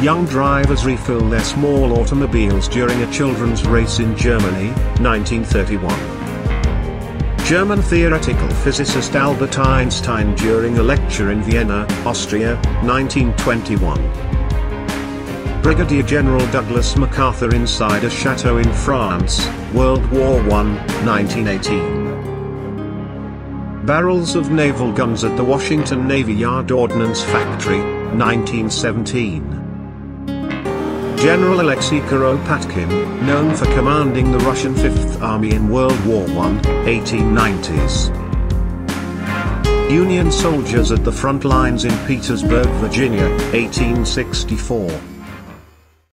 Young drivers refill their small automobiles during a children's race in Germany, 1931. German theoretical physicist Albert Einstein during a lecture in Vienna, Austria, 1921. Brigadier General Douglas MacArthur inside a chateau in France, World War I, 1918. Barrels of naval guns at the Washington Navy Yard Ordnance Factory, 1917. General Alexei Kuropatkin, known for commanding the Russian Fifth Army in World War I, 1890s. Union soldiers at the front lines in Petersburg, Virginia, 1864.